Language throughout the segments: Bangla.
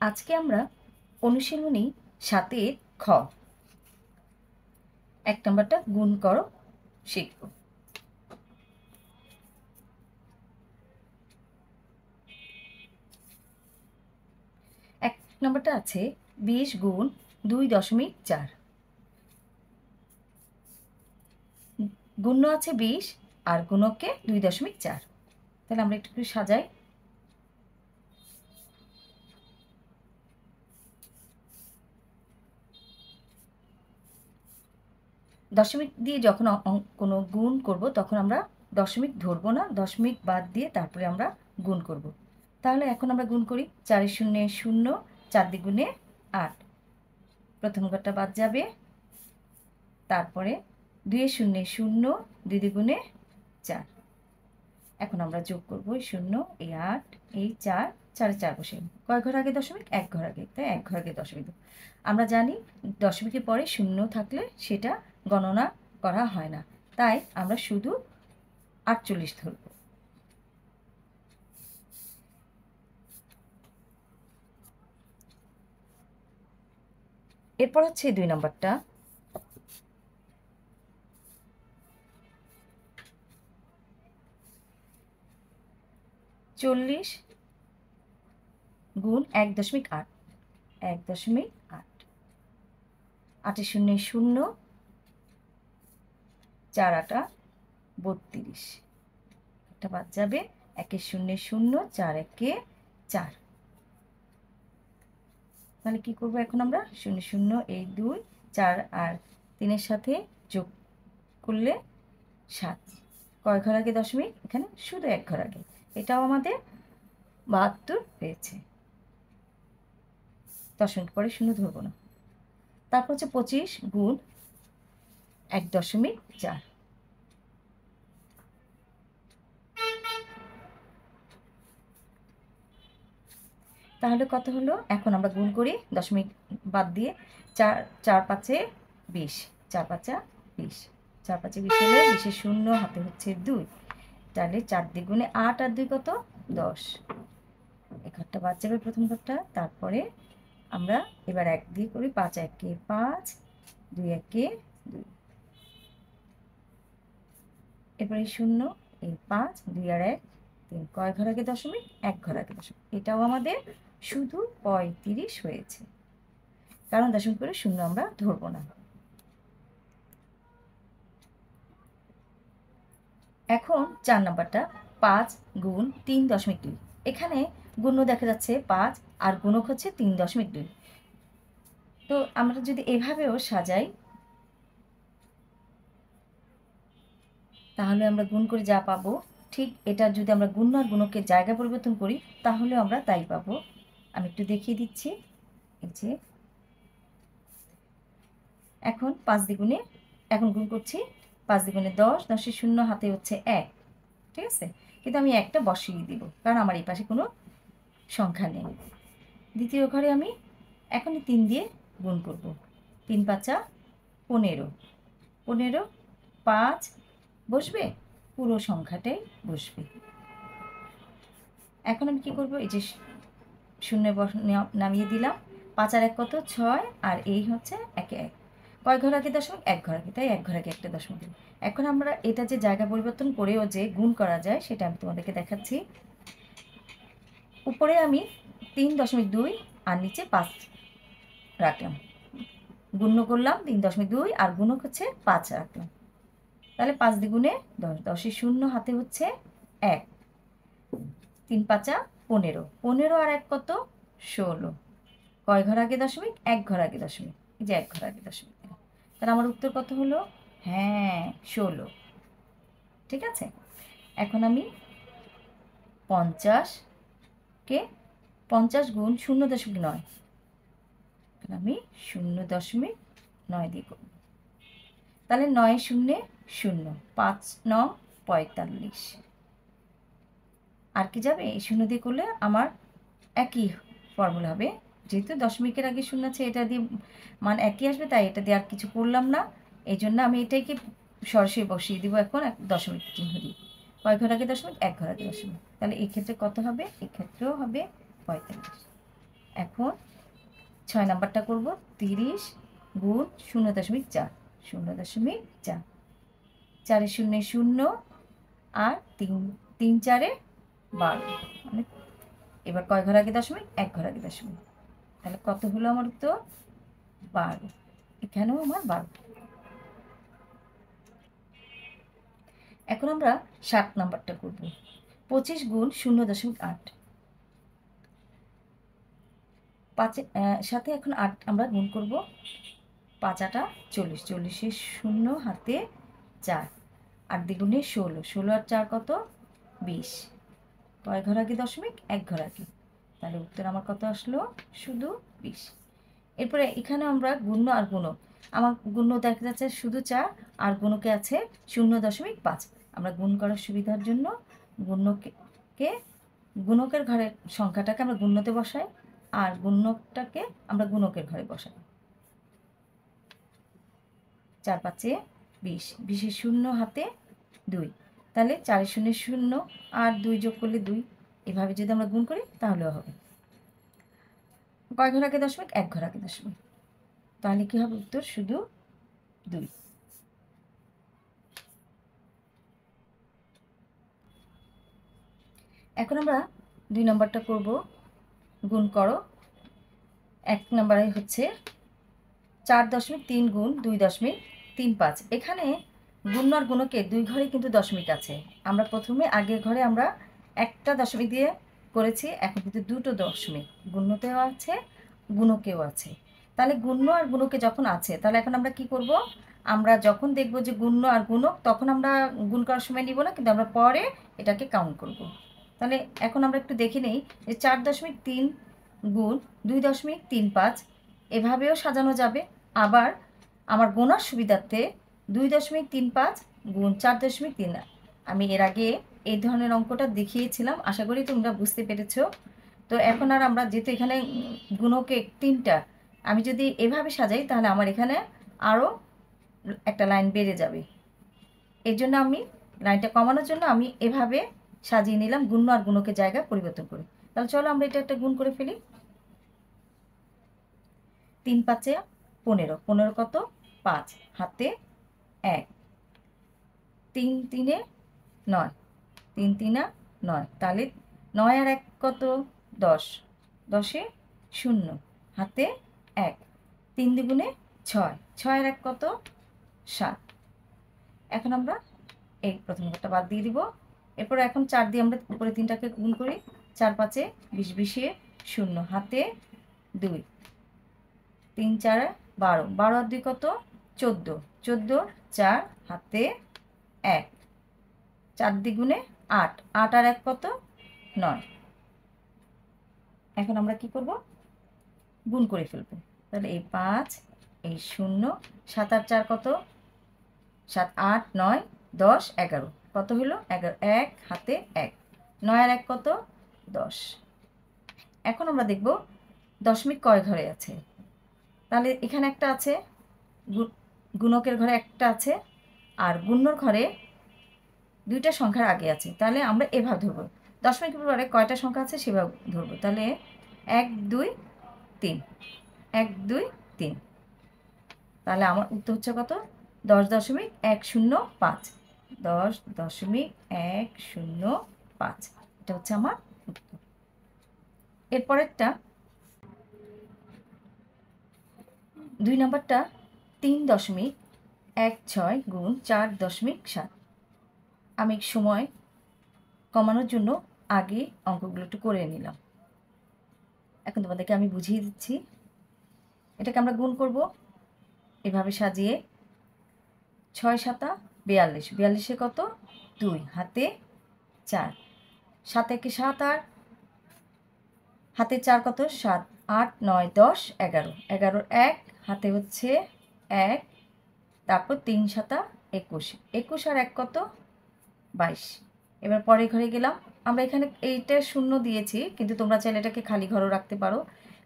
আজকে আমরা অনুশীলনী সাতের খ। এক নম্বরটা গুণ করো, শিখব। এক নম্বরটা আছে বিশ গুণ দুই দশমিক চার। গুণ আছে বিশ আর গুণককে দুই দশমিক চার। তাহলে আমরা একটু সাজাই। দশমিক দিয়ে যখন কোনো গুণ করব, তখন আমরা দশমিক ধরবো না, দশমিক বাদ দিয়ে তারপরে আমরা গুণ করব। তাহলে এখন আমরা গুণ করি চারের শূন্য শূন্য, চার দ্বিগুণে আট। প্রথম ঘরটা বাদ যাবে। তারপরে দুয়ে শূন্য শূন্য, দুই দ্বিগুণে চার। এখন আমরা যোগ করব, এই শূন্য, এই আট, এই চার, চারে চার বসে। কয় ঘর আগে দশমিক? এক ঘর আগে। তাই এক ঘর আগে দশমিক। আমরা জানি দশমিকের পরে শূন্য থাকলে সেটা গণনা করা হয় না। তাই আমরা শুধু আটচল্লিশ ধরব। এরপর হচ্ছে দুই নম্বরটা। চল্লিশ গুণ এক দশমিক আট। এক দশমিক আট। আটে শূন্য শূন্য চার আটা বত্রিশ। একটা বাদ যাবে। একে শূন্য শূন্য, চার একে চার। তাহলে কি করব এখন আমরা? শূন্য শূন্য, এই দুই, চার আর তিনের সাথে যোগ করলে সাত। কয় ঘর আগে দশমিক? এখানে শুধু এক ঘর আগে। এটাও আমাদের বাহাত্তর হয়েছে দশমিক পরে শূন্য ধরবো না। তারপর হচ্ছে পঁচিশ গুণ এক দশমিক চার। তাহলে কত হলো? এখন আমরা গুণ করি, দশমিক বাদ দিয়ে চার চার পাঁচে বিশ। চার পাঁচা বিশ। চার পাঁচে বিশ হলে বিশে শূন্য হাতে হচ্ছে দুই। তাহলে চার দ্বিগুণে আট আর দুই কত? দশ। এ ঘরটা বাদ যাবে প্রথম ঘরটা তারপরে আমরা এবার এক দিয়ে করি, পাঁচ একে পাঁচ, দুই একে দুই। এরপরে শূন্য, এই পাঁচ, দুই আর এক, তিন। কয় ঘর আগে দশমিক? এক ঘর আগে দশমিক। এটাও আমাদের শুধু পঁয়ত্রিশ হয়েছে। কারণ দশমিক করে শূন্য আমরা ধরবো না। এখন চার নাম্বারটা, পাঁচ গুণ তিন দশমিক দুই। এখানে গুণ্য দেখা যাচ্ছে পাঁচ আর গুণক হচ্ছে তিন দশমিক দুই। তো আমরা যদি এভাবেও সাজাই তাহলে আমরা গুণ করে যা পাবো, ঠিক এটা যদি আমরা গুণ আর গুণকের জায়গা পরিবর্তন করি, তাহলে আমরা তাই পাবো। আমি একটু দেখিয়ে দিচ্ছি। যে, এখন পাঁচ দ্বিগুণে, এখন গুণ করছি পাঁচ দ্বিগুণে দশ দশের শূন্য হাতে হচ্ছে এক, ঠিক আছে? কিন্তু আমি একটা বসিয়ে দিব, কারণ আমার এই পাশে কোনো সংখ্যা নেই। দ্বিতীয় ঘরে আমি এখনই তিন দিয়ে গুণ করব। তিন পাঁচা পনেরো। পনেরো, পাঁচ বসবে? পুরো সংখ্যাটাই বসবে। এখন আমি কী করব? এই যে শূন্য নামিয়ে দিলাম। পাঁচ আর এক কত? ছয়। আর এই হচ্ছে একে এক। কয় ঘর আগে? দশমিক? এক ঘর আগে। তাই এক ঘর আগে একটা দশমিক দিন এখন আমরা এটা যে জায়গা পরিবর্তন করেও যে গুণ করা যায়, সেটা আমি তোমাদেরকে দেখাচ্ছি। উপরে আমি তিন দশমিক দুই আর নিচে পাঁচ রাখলাম। গুণ্য করলাম তিন দশমিক দুই আর গুণক হচ্ছে পাঁচ রাখলাম। তাহলে পাঁচ দ্বিগুণে দশ, দশের শূন্য হাতে হচ্ছে এক। তিন পাঁচা পনেরো পনেরো আর এক কত? ষোলো। কয় ঘর আগে দশমিক? এক ঘর আগে দশমিক। এই যে এক ঘর আগে দশমিক তাহলে আমার উত্তর কত হলো? হ্যাঁ ষোলো। ঠিক আছে? এখন আমি পঞ্চাশকে পঞ্চাশ গুণ শূন্য দশমিক নয়। আমি শূন্য দশমিক নয় দিয়ে করব। তাহলে নয় শূন্যে শূন্য, পাঁচ ন পঁয়তাল্লিশ। আর কি যাবে? এই শূন্য দিয়ে করলে আমার একই ফর্মুলা হবে। যেহেতু দশমিকের আগে শূন্য আছে, এটা দিয়ে মান একই আসবে, তাই এটা দিয়ে আর কিছু করলাম না। এই জন্য আমি এটাকে সরাসরি বসিয়ে দিব এখন এক দশমিক চিহ্ন দিই কয় ঘর আগে দশমিক? এক ঘর আগে দশমিক। তাহলে এক্ষেত্রে কত হবে? এক্ষেত্রেও হবে পঁয়তাল্লিশ। এখন ছয় নাম্বারটা করব, তিরিশ গুণ শূন্য দশমিক চার। শূন্য দশমিক চার। চারে শূন্য শূন্য আর তিন তিন চারে বারো। মানে এবার কয় ঘর আগে দশমিক? এক ঘর আগে দশমিক। তাহলে কত হলো আমার উত্তর? বারো। এখানেও আমার বারো। এখন আমরা সাত নাম্বারটা করব। পঁচিশ গুণ শূন্য দশমিক আট। পাঁচে সাথে এখন আট আমরা গুণ করব। পাঁচ আটা চল্লিশ। চল্লিশের শূন্য, হাতে চার। আট দ্বিগুণে ষোলো। ষোলো আর চার কত? বিশ। কয় ঘর দশমিক? এক ঘর আগে। তাহলে উত্তর আমার কত আসলো? শুধু বিশ। এরপরে এখানে আমরা গুণ্য আর গুণক। আমার গুণ্য দেখা যাচ্ছে শুধু চার, আর গুণকে আছে শূন্য দশমিক পাঁচ। আমরা গুণ করার সুবিধার জন্য গুণ্যকে গুণকের ঘরের সংখ্যাটাকে আমরা গুণ্যতে বসাই, আর গুণ্যকটাকে আমরা গুণকের ঘরে বসাই। চার পাঁচে বিশ, বিশের শূন্য হাতে দুই। তাহলে চারের শূন্য শূন্য আর দুই যোগ করলে দুই। এভাবে যদি আমরা গুণ করি, তাহলেও হবে। কয় ঘর আগে দশমিক? এক ঘর আগে দশমিক। তাহলে কি হবে উত্তর? শুধু দুই। এখন আমরা দুই নম্বরটা করব। গুণ করো। এক নম্বরে হচ্ছে চার দশমিক তিন গুণ দুই দশমিক তিন পাঁচ। এখানে গুণ আর গুণকে দুই ঘরে কিন্তু দশমিক আছে। আমরা প্রথমে আগের ঘরে আমরা একটা দশমিক দিয়ে করেছি, এখন কিন্তু দুটো দশমিক। গুণ্যতেও আছে, গুণকেও আছে। তাহলে গুণ্য আর গুণকে যখন আছে, তাহলে এখন আমরা কি করব? আমরা যখন দেখব যে গুণ্য আর গুণক, তখন আমরা গুণ করার সময় নিব না, কিন্তু আমরা পরে এটাকে কাউন্ট করব। তাহলে এখন আমরা একটু দেখে নেই যে চার দশমিক তিন গুণ দুই দশমিক তিন পাঁচ, এভাবেও সাজানো যাবে। আবার আমার গোনার সুবিধার্থে দুই দশমিক তিন পাঁচ গুণ চার দশমিক তিন। আমি এর আগে এই ধরনের অঙ্কটা দেখিয়েছিলাম, আশা করি তোমরা বুঝতে পেরেছ। তো এখন আর আমরা যেহেতু এখানে গুণকে তিনটা, আমি যদি এভাবে সাজাই তাহলে আমার এখানে আরও একটা লাইন বেড়ে যাবে। এর জন্য আমি লাইনটা কমানোর জন্য আমি এভাবে সাজিয়ে নিলাম গুণ্য আর গুণকে জায়গা পরিবর্তন করে। তাহলে চলো আমরা এটা একটা গুণ করে ফেলি। তিন পাঁচে পনেরো পনেরো কত? পাঁচ, হাতে এক। তিন তিনে নয়। তিন তিনা নয়। তাহলে নয় আর এক কত? দশ। দশে শূন্য, হাতে এক। তিন দ্বিগুণে ছয়। ছয় আর এক কত? সাত। এখন আমরা এই প্রথম ঘরটা বাদ দিয়ে দিব। এরপর এখন চার দিয়ে আমরা উপরে তিনটাকে গুণ করি। চার পাঁচে বিশ, বিশে শূন্য, হাতে দুই। তিন চার বারো। বারো আর দুই কত? চোদ্দ। চোদ্দ, চার, হাতে এক। চার দ্বিগুণে আট। আট আর এক কত? নয়। এখন আমরা কি করব? গুণ করে ফেলব। তাহলে এই পাঁচ, এই শূন্য, সাত আট চার কত? সাত, আট, নয়, দশ, এগারো। কত হলো এগারো, এক, হাতে এক। নয় আর এক কত? দশ। এখন আমরা দেখব দশমিক কয় ঘরে আছে। তাহলে এখানে একটা আছে। গুণকের ঘরে একটা আছে আর গুণ্যর ঘরে দুইটা সংখ্যার আগে আছে। তাহলে আমরা এভাবে ধরবো। দশমিকের পরে কয়টা সংখ্যা আছে সেভাবে ধরবো। তাহলে এক, দুই, তিন। এক, দুই, তিন। তাহলে আমার উত্তর হচ্ছে কত? দশ দশমিক এক শূন্য পাঁচ। দশ দশমিক এক শূন্য পাঁচ। এটা হচ্ছে আমার উত্তর। এরপরেরটা দুই নম্বরটা তিন দশমিক এক ছয় গুণ চার দশমিক সাত। আমি সময় কমানোর জন্য আগে অঙ্কগুলো একটু করে নিলাম। এখন তোমাদেরকে আমি বুঝিয়ে দিচ্ছি। এটাকে আমরা গুণ করব। এভাবে সাজিয়ে ছয় সাতা বিয়াল্লিশ। বিয়াল্লিশে কত? দুই। হাতে চার। সাত একে সাত আর হাতে চার কত? সাত। আট, নয়, দশ, এগারো। এগারোর এক, হাতে হচ্ছে এক, তারপর তিন সাতা একুশ। একুশ আর এক কত? বাইশ। এবার পরের ঘরে গেলাম। আমরা এখানে এইটা শূন্য দিয়েছি, কিন্তু তোমরা চাইলে এটাকে খালি ঘরও রাখতে পারো।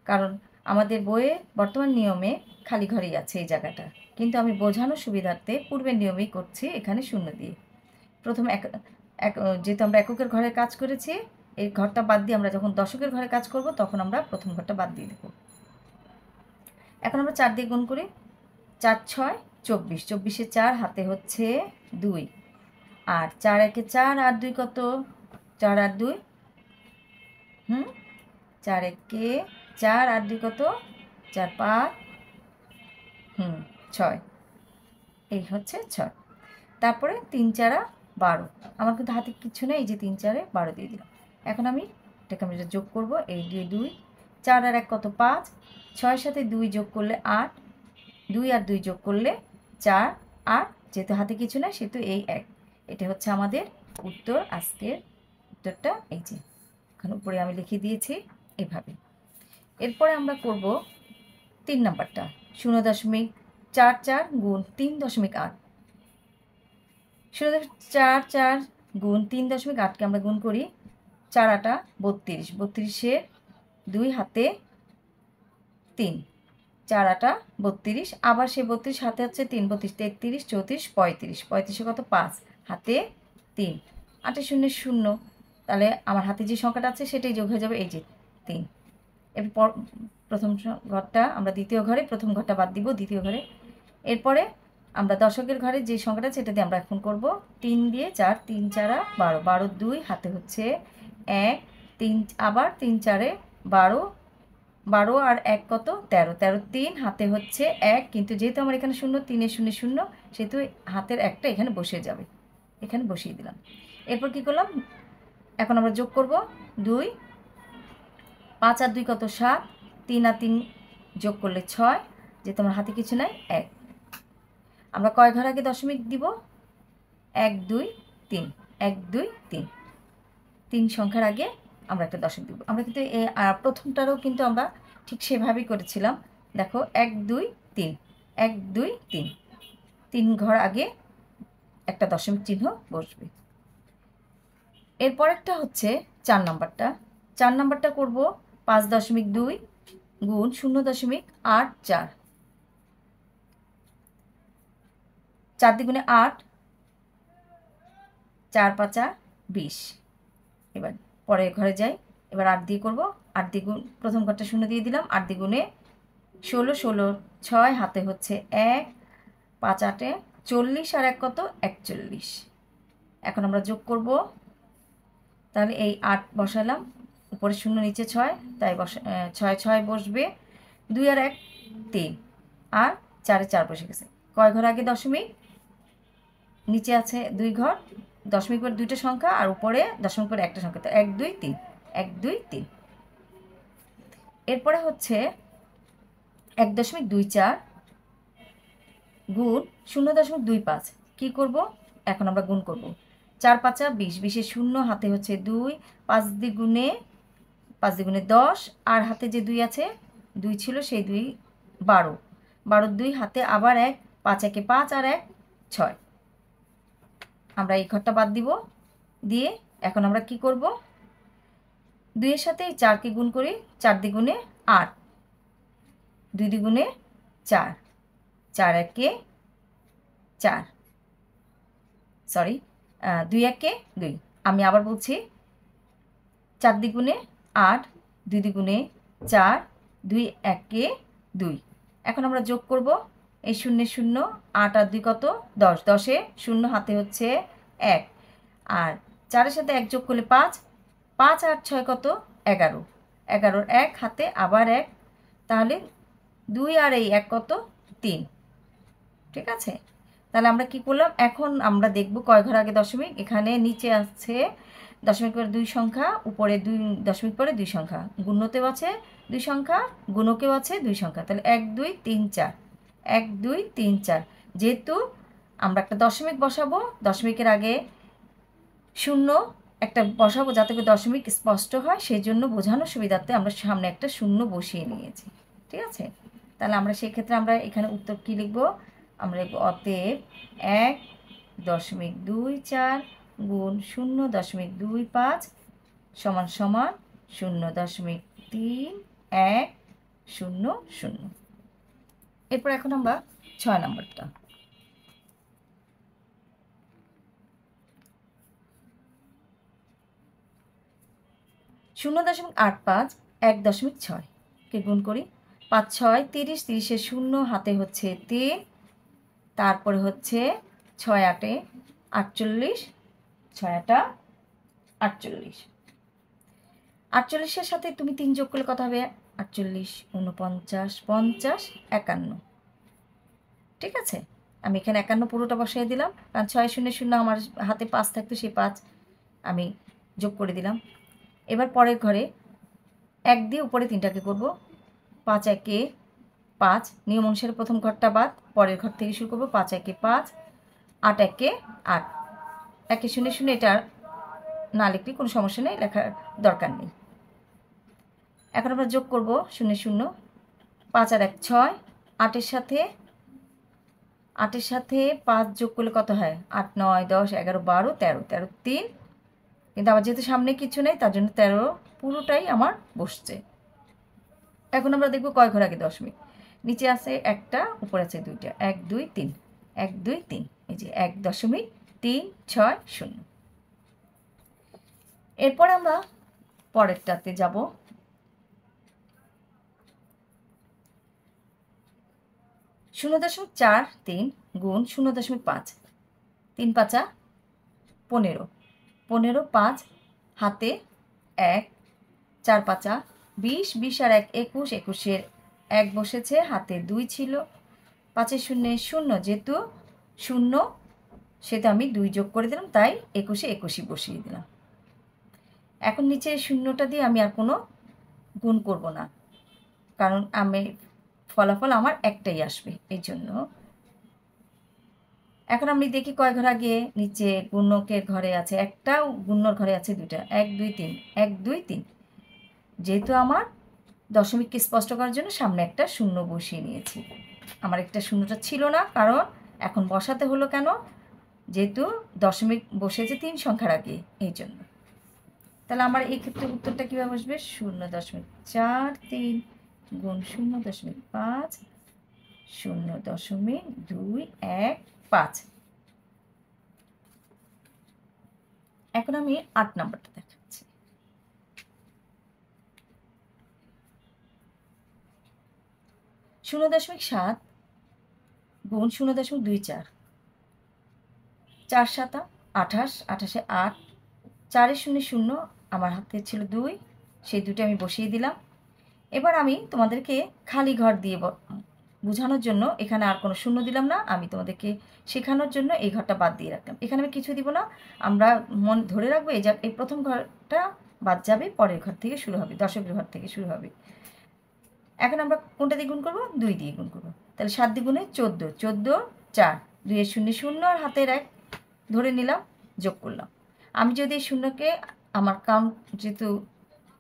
কারণ আমাদের বইয়ে বর্তমান নিয়মে খালি ঘরেই আছে এই জায়গাটা। কিন্তু আমি বোঝানোর সুবিধার্থে পূর্বের নিয়মেই করছি এখানে শূন্য দিয়ে। প্রথম এক এক, যেহেতু আমরা এককের ঘরে কাজ করেছি, এই ঘরটা বাদ দিয়ে আমরা যখন দশকের ঘরে কাজ করব, তখন আমরা প্রথম ঘরটা বাদ দিয়ে দেবো। এখন আমরা চার দিয়ে গুণ করি। চার ছয়, চব্বিশ। চব্বিশে চার, হাতে হচ্ছে দুই। আর চার একে চার, আর দুই কত? চার আর দুই। হুম? চার একে চার, আর দুই কত? চার পাঁচ। হুম, ছয়। এই হচ্ছে ছয়। তারপরে তিন চারা বারো। আমার কিন্তু হাতে কিছু নেই যে তিন চারে বারো দিয়ে দিলাম। এখন আমি এটাকে আমি যোগ করব, এই দিয়ে দুই। চার আর এক কত? পাঁচ। ছয়ের সাথে দুই যোগ করলে আট। দুই আর দুই যোগ করলে চার, আর যেহেতু হাতে কিছু না সেহেতু এই এক। এটা হচ্ছে আমাদের উত্তর আজকের উত্তরটা, এই যে, এখন উপরে আমি লিখে দিয়েছি এভাবে। এরপরে আমরা করব তিন নাম্বারটা, শূন্য দশমিক চার চার গুণ তিন দশমিক আট। শূন্য চার চার গুণ তিন দশমিক আটকে আমরা গুণ করি চার আটা বত্রিশ। বত্রিশের দুই হাতে তিন। চার আটা বত্রিশ, আবার সে বত্রিশ হাতে হচ্ছে তিন, বত্রিশ, তেত্রিশ, চৌত্রিশ, পঁয়ত্রিশ। পঁয়ত্রিশে কত? পাঁচ। হাতে তিন। আটে শূন্য শূন্য। তাহলে আমার হাতে যে সংখ্যাটা আছে সেটাই যোগ হয়ে যাবে এই যে তিন। এরপর প্রথম ঘরটা আমরা দ্বিতীয় ঘরে, প্রথম ঘরটা বাদ দিব দ্বিতীয় ঘরে। এরপরে আমরা দশকের ঘরে যে সংখ্যাটা সেটা দিয়ে আমরা এখন করব তিন দিয়ে চার, তিন চারা বারো। বারো দুই হাতে হচ্ছে এক, তিন, আবার তিন চারে বারো বারো আর এক কত? তেরো। তেরো তিন হাতে হচ্ছে এক, কিন্তু যেহেতু আমার এখানে শূন্য, তিনে শূন্য শূন্য, সেহেতু হাতের একটা এখানে বসে যাবে। এখানে বসিয়ে দিলাম। এরপর কি করলাম? এখন আমরা যোগ করব দুই, পাঁচ আর দুই কত? সাত, তিন আর তিন যোগ করলে ছয় যে তোমার হাতে কিছু নাই, এক। আমরা কয় ঘর আগে দশমিক দিব? এক, দুই, তিন। এক, দুই, তিন। তিন সংখ্যার আগে আমরা একটা দশমিক দিব। আমরা কিন্তু প্রথমটারও কিন্তু আমরা ঠিক সেভাবেই করেছিলাম। দেখো, এক, দুই, তিন। এক, দুই, তিন। তিন ঘর আগে একটা দশমিক চিহ্ন বসবে। এরপরেরটা হচ্ছে চার নাম্বারটা। চার নাম্বারটা করব পাঁচ দশমিক দুই গুণ শূন্য দশমিক আট চার। চার দ্বিগুণে আট, চার পাঁচা বিশ। এবার পরে ঘরে যাই। এবার আট দিয়ে করব। আট দ্বিগুণ, প্রথম ঘরটা শূন্য দিয়ে দিলাম। আট দ্বিগুণে ষোলো ষোলো, ছয়, হাতে হচ্ছে এক, পাঁচ, আটে চল্লিশ আর এক কত? একচল্লিশ। এখন আমরা যোগ করব। তাহলে এই আট বসালাম। উপরে শূন্য, নিচে ছয়, তাই বসা ছয় ছয় বসবে। দুই আর এক, তিন। আর চারে চার বসে গেছে। কয় ঘর আগে দশমিক? নিচে আছে দুই ঘর। দশমিক পরে দুইটা সংখ্যা আর উপরে দশমিক পরে একটা সংখ্যা, তো এক, দুই, তিন, এক, দুই, তিন। এরপরে হচ্ছে এক দশমিক দুই চার গুণ শূন্য দশমিক দুই পাঁচ। কী করব? এখন আমরা গুণ করব। চার পাঁচা বিশ বিশে শূন্য হাতে হচ্ছে দুই, পাঁচ দ্বিগুণে পাঁচ দ্বিগুণে দশ, আর হাতে যে দুই আছে, দুই ছিল সেই দুই বারো। বারোর দুই হাতে আবার এক, পাঁচ একে পাঁচ আর এক, ছয়। আমরা এই ঘরটা বাদ দিব। দিয়ে এখন আমরা কি করব? দুইয়ের সাথে এই চারকে গুণ করি, চার দ্বিগুণে আট। দুই দ্বিগুণে চার। চার একে চার। সরি দুই একে দুই। আমি আবার বলছি, চার দ্বিগুণে আট, দুই দ্বিগুণে চার, দুই একে দুই। এখন আমরা যোগ করব এই শূন্য শূন্য, আট আর দুই কত? দশ। দশে শূন্য, হাতে হচ্ছে এক। আর চারের সাথে এক যোগ করলে পাঁচ। পাঁচ আর ছয় কত? এগারো। এগারোর এক, হাতে আবার এক। তাহলে দুই আর এই এক কত? তিন। ঠিক আছে? তাহলে আমরা কি করলাম? এখন আমরা দেখব কয় ঘর আগে দশমিক? এখানে নিচে আছে দশমিক পরে দুই সংখ্যা, উপরে দুই, দশমিক পরে দুই সংখ্যা। গুণতেও আছে দুই সংখ্যা, গুণকেও আছে দুই সংখ্যা। তাহলে এক, দুই, তিন, চার। এক, দুই, তিন, চার। যেহেতু আমরা একটা দশমিক বসাবো, দশমিকের আগে শূন্য একটা বসাবো যাতে করে দশমিক স্পষ্ট হয় সেই জন্য বোঝানোর সুবিধার্থে আমরা সামনে একটা শূন্য বসিয়ে নিয়েছি। ঠিক আছে? তাহলে আমরা সেই ক্ষেত্রে আমরা এখানে উত্তর কী লিখব? আমরা অতএব এক দশমিক দুই চার গুণ শূন্য দশমিক দুই পাঁচ সমান সমান শূন্য দশমিক তিন এক শূন্য শূন্য। এরপর এখন আমরা ছয় নম্বরটা। শূন্য দশমিক আট পাঁচ, এক দশমিক ছয়। কে গুণ করি? পাঁচ, ছয়, তিরিশ, তিরিশে শূন্য, হাতে হচ্ছে তিন, তারপরে হচ্ছে ছয়, আটে আটচল্লিশ, ছয়, আটা আটচল্লিশ। আটচল্লিশের সাথে তুমি তিন যোগ করলে কথা হবে? আটচল্লিশ উনপঞ্চাশ পঞ্চাশ, একান্ন। ঠিক আছে? আমি এখানে একান্ন পুরোটা বসাই দিলাম। কারণ ছয় শূন্য শূন্য আমার হাতে পাঁচ থাকতো, সেই পাঁচ আমি যোগ করে দিলাম। এবার পরের ঘরে এক দিয়ে উপরে তিনটাকে করব। পাঁচ একে পাঁচ, নিয়ম অনুসারে প্রথম ঘরটা বাদ, পরের ঘর থেকে শুরু করব। পাঁচ একে পাঁচ, আট একে আট। একে শূন্য শূন্য এটা না লিখলে কোনো সমস্যা নেই, লেখার দরকার নেই। এখন আমরা যোগ করব শূন্য শূন্য। পাঁচ আর এক, ছয়। আটের সাথে আটের সাথে পাঁচ যোগ করলে কত হয়? আট, নয়, দশ, এগারো, বারো, তেরো তেরো, তিন। কিন্তু আমার যেহেতু সামনে কিছু নেই, তার জন্য তেরো পুরোটাই আমার বসছে। এখন আমরা দেখব কয় ঘর আগে? দশমিক নিচে আছে একটা, উপরে আছে দুইটা। এক, দুই, তিন। এক, দুই, তিন। এই যে এক দশমিক তিন, ছয়, শূন্য। এরপর আমরা পরেরটাতে যাব। শূন্য দশমিক চার তিন গুণ শূন্য দশমিক পাঁচ। তিন পাঁচা পনেরো। পনেরো পাঁচ হাতে এক। চার পাঁচা বিশ। বিশ আর এক একুশ। একুশের এক বসেছে, হাতে দুই ছিল। পাঁচের শূন্যে শূন্য, যেহেতু শূন্য সেটা আমি দুই যোগ করে দিলাম, তাই একুশে একুশই বসিয়ে দিলাম। এখন নিচে শূন্যটা দিয়ে আমি আর কোনো গুণ করব না। কারণ আমি ফলাফল আমার একটাই আসবে এই জন্য। এখন আমি দেখি কয় ঘর আগে নিচে গুণকের ঘরে আছে একটা গুণ্যর ঘরে আছে দুইটা, এক, দুই, তিন, এক, দুই, তিন। যেহেতু আমার দশমিককে স্পষ্ট করার জন্য সামনে একটা শূন্য বসিয়ে নিয়েছি। আমার একটা শূন্যটা ছিল না, কারণ এখন বসাতে হলো কেন? যেহেতু দশমিক বসেছে তিন সংখ্যার আগে, এই জন্য। তাহলে আমার এই ক্ষেত্রে উত্তরটা কীভাবে বসবে? শূন্য দশমিক চার, তিন গুণ শূন্য দশমিক পাঁচ, শূন্য দশমিক দুই এক পাঁচ। এখন আমি আট নম্বরটা দেখাচ্ছি। শূন্য দশমিক সাত গুণ শূন্য দশমিক দুই চার। চার সাতা আঠাশ, আঠাশে আট, চারে শূন্য শূন্য, আমার হাতে ছিল দুই, সেই দুটো আমি বসিয়ে দিলাম। এবার আমি তোমাদেরকে খালি ঘর দিয়ে বোঝানোর জন্য এখানে আর কোনো শূন্য দিলাম না। আমি তোমাদেরকে শেখানোর জন্য এই ঘরটা বাদ দিয়ে রাখলাম। এখানে আমি কিছু দিব না। আমরা মন ধরে রাখব, এই যা এই প্রথম ঘরটা বাদ যাবে, পরের ঘর থেকে শুরু হবে, দশকের ঘর থেকে শুরু হবে। এখন আমরা কোনটা দিয়ে গুণ করব? দুই দিয়ে গুণ করব। তাহলে সাত দ্বিগুণে চোদ্দ চোদ্দ, চার। দুইয়ের শূন্য শূন্য আর হাতের এক ধরে নিলাম, যোগ করলাম। আমি যদি শূন্যকে আমার কাউন্ট যেহেতু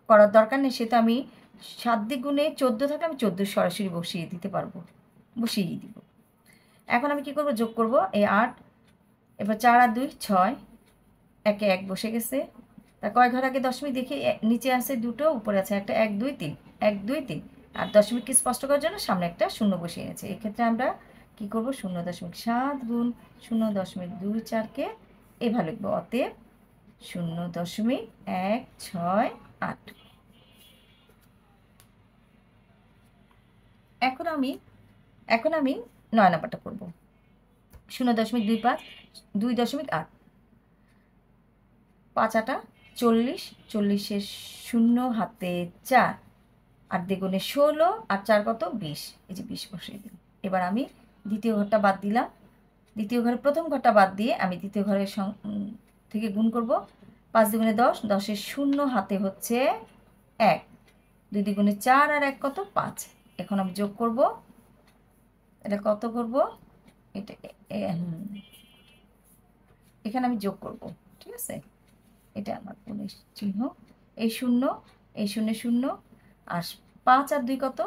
করার দরকার নেই সেটা আমি সাত দ্বিগুণে চোদ্দ থাকে আমি চোদ্দ সরাসরি বসিয়ে দিতে পারব। বসিয়েই দিব। এখন আমি কি করব? যোগ করব? এই আট, এবার চার আর দুই, ছয়। একে এক বসে গেছে। তা কয় ঘর? আগে দশমিক দেখি। নিচে আছে দুটো, উপরে আছে একটা। এক, দুই, তিন। এক, দুই, তিন। আর দশমিককে স্পষ্ট করার জন্য সামনে একটা শূন্য বসিয়ে এনেছে। এক্ষেত্রে আমরা কি করব? শূন্য দশমিক সাত গুণ শূন্য দশমিক দুই চারকে এভাবে লিখব। অতএব শূন্য দশমিক এক, ছয়, আট। এখন আমি এখন আমি নয় নাম্বারটা করব শূন্য দশমিক দুই পাঁচ, দুই দশমিক আট। পাঁচ আটা চল্লিশ, চল্লিশের শূন্য হাতে চার আর দ্বিগুণে ষোলো, আর চার কত? বিশ। এই যে বিশ বসিয়ে দিল এবার আমি দ্বিতীয় ঘরটা বাদ দিলাম। দ্বিতীয় ঘরের প্রথম ঘরটা বাদ দিয়ে আমি দ্বিতীয় ঘরের থেকে গুণ করব। পাঁচ দ্বিগুণে দশ, দশের শূন্য হাতে হচ্ছে এক। দুই দ্বিগুণে চার আর এক কত? পাঁচ। এখন আমি যোগ করব। এটা কত করব? এটা এখানে আমি যোগ করব, ঠিক আছে? এটা আমার উনিশ চিহ্ন। এই শূন্য এই শূন্য শূন্য। আর পাঁচ আর দুই কত?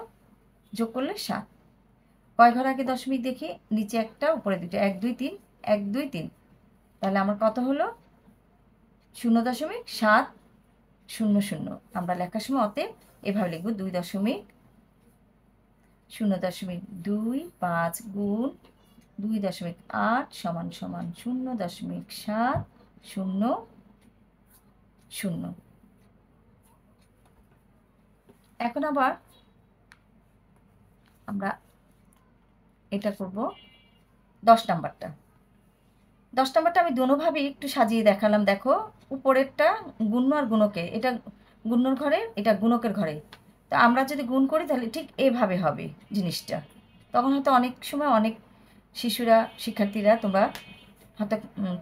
যোগ করলে সাত। কয় ঘর আগে দশমিক দেখি? নিচে একটা, উপরে দুটো এক, দুই, তিন। এক, দুই, তিন। তাহলে আমার কত হলো? শূন্য দশমিক সাত, শূন্য শূন্য। আমরা লেখার সময় অতএব এভাবে লিখব দুই দশমিক শূন্য দশমিক দুই পাঁচ গুণ দুই দশমিক আট সমান সমান শূন্য দশমিক সাত শূন্য শূন্য। এখন আবার আমরা এটা করব দশ নাম্বারটা। দশ নাম্বারটা আমি দোনোভাবে একটু সাজিয়ে দেখালাম, দেখো। উপরেরটা গুণ্য আর গুণকে, এটা গুণ্যর ঘরে, এটা গুণকের ঘরে। তো আমরা যদি গুণ করি তাহলে ঠিক এভাবে হবে জিনিসটা। তখন হয়তো অনেক সময় অনেক শিশুরা, শিক্ষার্থীরা তোমরা হয়তো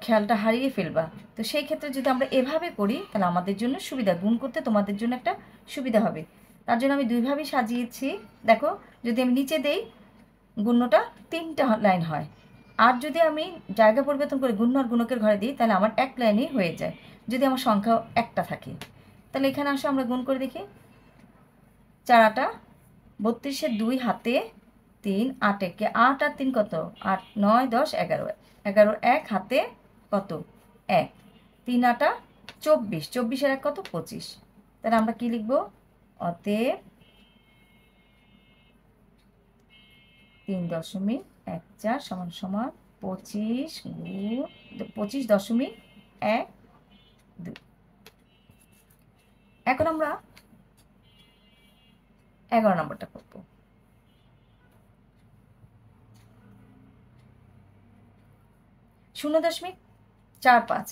খেয়ালটা হারিয়ে ফেলবা। তো সেই ক্ষেত্রে যদি আমরা এভাবে করি, তাহলে আমাদের জন্য সুবিধা, গুণ করতে তোমাদের জন্য একটা সুবিধা হবে। তার জন্য আমি দুইভাবেই সাজিয়েছি। দেখো, যদি আমি নিচে দেই গুণ্যটা তিনটা লাইন হয়। আর যদি আমি জায়গা পরিবর্তন করে গুণ্য আর গুণকের ঘরে দিই, তাহলে আমার এক লাইনেই হয়ে যায়। যদি আমার সংখ্যা একটা থাকে। তাহলে এখানে আসো, আমরা গুণ করে দেখি। চারাটা বত্রিশের দুই হাতে তিন, আট একে আট, আর তিন কত? আট, নয়, দশ, এগারো। এগারো এক হাতে কত? এক। তিন আটা চব্বিশ। চব্বিশের এক কত? পঁচিশ। তাহলে আমরা কি লিখব? অতএব তিন দশমিক এক চার সমান সমান পঁচিশ পঁচিশ দশমিক এক দুই এখন আমরা এগারো নম্বরটা করব। শূন্য দশমিক চার পাঁচ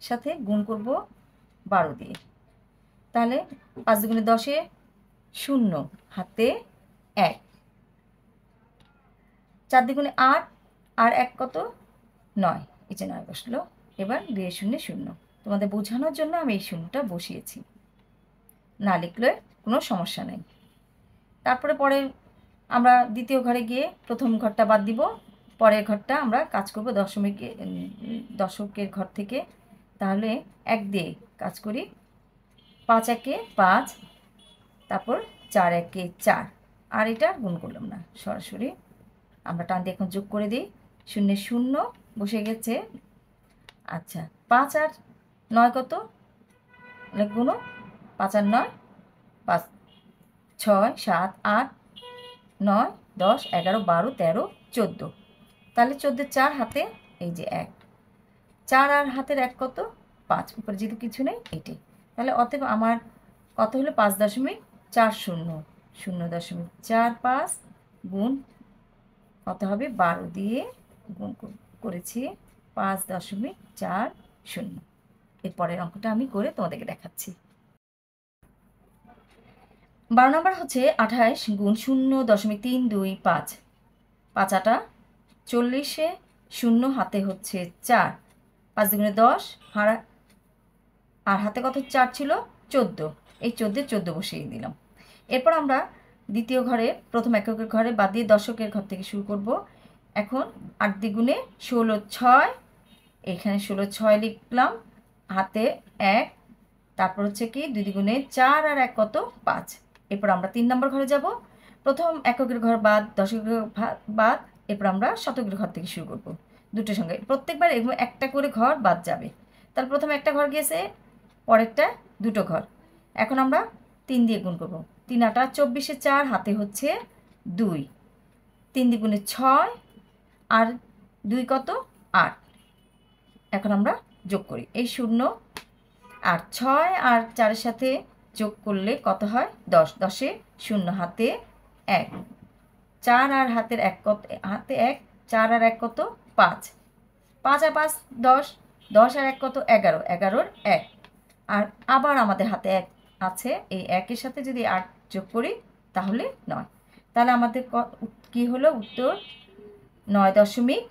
সাথে গুণ করব বারো দিয়ে। তাহলে পাঁচ দুগুণে দশে শূন্য হাতে এক। চার দ্বিগুণে আট, আর এক কত? নয়। এই যে নয় বসল। এবার দুয়ে শূন্য শূন্য। তোমাদের বোঝানোর জন্য আমি এই শূন্যটা বসিয়েছি। না লিখলে কোনো সমস্যা নেই। তারপরে পরে আমরা দ্বিতীয় ঘরে গিয়ে প্রথম ঘরটা বাদ দিব। পরের ঘরটা আমরা কাজ করব দশমিক দশকের ঘর থেকে। তাহলে এক দিয়ে কাজ করি। পাঁচ একে পাঁচ, তারপর চার একে চার। আর এটা গুণ করলাম না, সরাসরি। আমরা টান দিয়ে এখন যোগ করে দিই। শূন্য শূন্য বসে গেছে। আচ্ছা পাঁচ আর নয় কত? গুণ। পাঁচ আর নয়, পাঁচ ছয়, সাত, আট, নয়, দশ, এগারো, বারো, তেরো, চোদ্দ। তাহলে চোদ্দ চার হাতে, এই যে এক। চার আর হাতের এক কত? পাঁচ। উপরে যেহেতু কিছু নেই এইটাই তাহলে অতএব আমার কত হলো? পাঁচ দশমিক চার শূন্য। শূন্য দশমিক চার পাঁচ গুণ কত হবে? বারো দিয়ে গুণ করেছি পাঁচ দশমিক চার শূন্য। এরপরের অঙ্কটা আমি করে তোমাদেরকে দেখাচ্ছি। বারো নম্বর হচ্ছে আঠাশ গুণ শূন্য দশমিক তিন দুই পাঁচ। পাঁচ আটা চল্লিশে শূন্য হাতে হচ্ছে চার। পাঁচ দুগুণে দশ হারা আর হাতে কত চার ছিল? চোদ্দ। এই চোদ্দে চোদ্দ বসিয়ে দিলাম। এরপর আমরা দ্বিতীয় ঘরে, প্রথম এককের ঘরে বাদ দিয়ে দশকের ঘর থেকে শুরু করব। এখন আট দ্বিগুণে ষোলো ছয়। এখানে ষোলো ছয় লিখলাম। হাতে এক, তারপর হচ্ছে কি? দুই দ্বিগুণে চার আর এক কত? পাঁচ। এরপর আমরা তিন নম্বর ঘরে যাব। প্রথম এককের ঘর বাদ, দশকের বাদ, এরপর আমরা শতকের ঘর থেকে শুরু করব। দুটোর সঙ্গে প্রত্যেকবার এগুলো একটা করে ঘর বাদ যাবে। তাহলে প্রথমে একটা ঘর গিয়েছে, পরেরটা দুটো ঘর। এখন আমরা তিন দিয়ে গুণ করব। তিন আটা চব্বিশে চার, হাতে হচ্ছে দুই। তিন দ্বিগুণে ছয়, আর দুই কত? আট। এখন আমরা যোগ করি। এই শূন্য আর ছয়, আর চারের সাথে যোগ করলে কত হয়? দশ। দশে শূন্য, হাতে এক। চার আর হাতের এক কত? হাতে এক, চার আর এক কত? পাঁচ। পাঁচ আর পাঁচ, দশ। দশ আর এক কত? এগারো। এগারোর এক। আর আবার আমাদের হাতে এক আছে। এই একের সাথে যদি আট যোগ করি, তাহলে নয়। তাহলে আমাদের কি হলো? উত্তর নয় দশমিক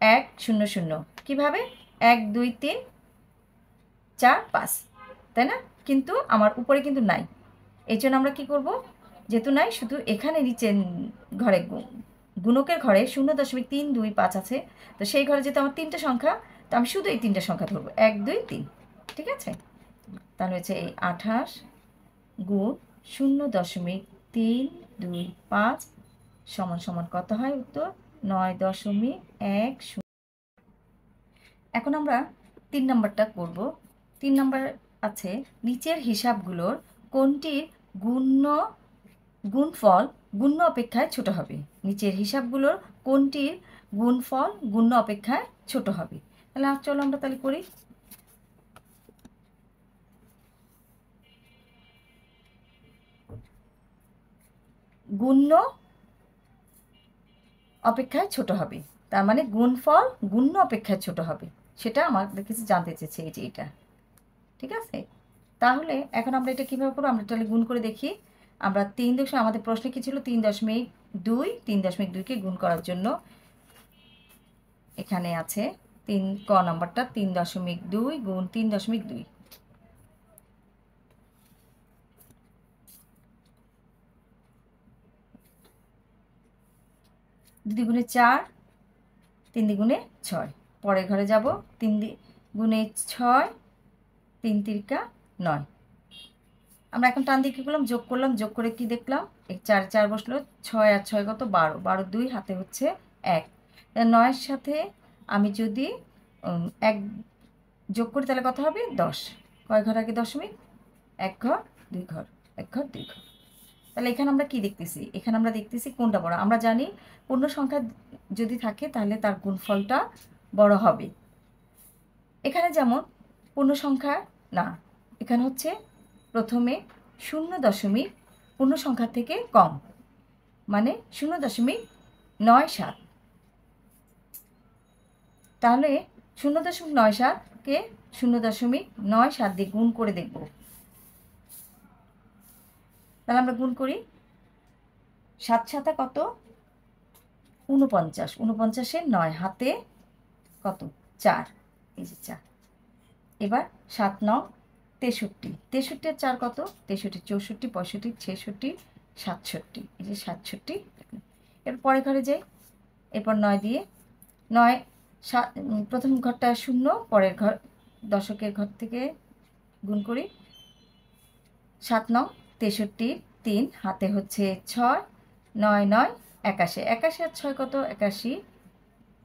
এক শূন্য শূন্য। কীভাবে? এক, দুই, তিন, চার, পাঁচ। তাই না? কিন্তু আমার উপরে কিন্তু নাই। এই জন্য আমরা কি করব? যেহেতু নাই, শুধু এখানে নিচে ঘরে গুণকের ঘরে শূন্য দশমিক তিন দুই পাঁচ আছে। তো সেই ঘরে যেহেতু আমার তিনটে সংখ্যা, তো আমি শুধু এই তিনটে সংখ্যা ধরবো। এক, দুই, তিন। ঠিক আছে? তাহলে হচ্ছে এই আঠাশ গুণ শূন্য দশমিক তিন দুই পাঁচ সমান সমান কত হয় উত্তর? নয় দশমিক এক শূন্য। এখন আমরা তিন নম্বরটা করব। তিন নম্বর আছে নিচের হিসাবগুলোর কোনটির গুণ্য, গুণফল গুণ্য অপেক্ষায় ছোট হবে? নিচের হিসাবগুলোর কোনটির গুণফল গুণ্য অপেক্ষায় ছোট হবে? তাহলে চলো আমরা তাহলে করি। গুণ্য অপেক্ষায় ছোট হবে। তার মানে গুণফল গুণ্য অপেক্ষায় ছোট হবে। সেটা আমার কিছু জানতে চেয়েছে এই যে এটা। ঠিক আছে? তাহলে এখন আমরা এটা কীভাবে করব? আমরা তাহলে গুণ করে দেখি। আমরা তিন দশমিক আমাদের প্রশ্নে কী ছিল? তিন দশমিক দুই, তিন দশমিক দুইকে গুণ করার জন্য এখানে আছে তিন, ক নম্বরটা তিন দশমিক দুই গুণ তিন দশমিক দুই। দুই চার, তিন দ্বিগুণে ছয়। পরের ঘরে যাব। তিন গুণে ছয় তিন তিরিকা নয়। আমরা এখন টান দিয়ে কী করলাম? যোগ করলাম, যোগ করে কি দেখলাম? এই চার চার বসল, ছয় আর ছয় কত? বারো। বারো দুই, হাতে হচ্ছে এক। নয়ের সাথে আমি যদি এক যোগ করি তাহলে কত হবে? দশ। কয় ঘর আগে দশমিক? এক ঘর, দুই ঘর, এক ঘর, দুই ঘর। তাহলে এখানে আমরা কি দেখতেছি? এখানে আমরা দেখতেছি কোনটা বড়? আমরা জানি পূর্ণ সংখ্যা যদি থাকে তাহলে তার গুণফলটা বড় হবে। এখানে যেমন পূর্ণ সংখ্যা না, এখানে হচ্ছে প্রথমে শূন্য দশমিক পূর্ণ সংখ্যা থেকে কম মানে শূন্য দশমিক নয় সাত। তাহলে শূন্য দশমিক নয় সাতকে শূন্য দশমিক নয় সাত দিয়ে গুণ করে দেখব। তাহলে আমরা গুণ করি সাত সাতা কত? উনপঞ্চাশ উনপঞ্চাশের নয় হাতে কত? চার। এই যে চার। এবার সাত ন তেষট্টি। তেষট্টির চার কত? তেষট্টি, চৌষট্টি, পঁয়ষট্টি, ছেষট্টি, সাতষট্টি। এই যে সাতষট্টি এর পরে ঘরে যাই। এরপর নয় দিয়ে নয়, সাত প্রথম ঘরটা শূন্য, পরের ঘর, দশকের ঘর থেকে গুণ করি। সাত নং তেষট্টি, তিন, হাতে হচ্ছে ছয়, নয় নয়, একাশি। একাশি আর ছয় কত? একাশি।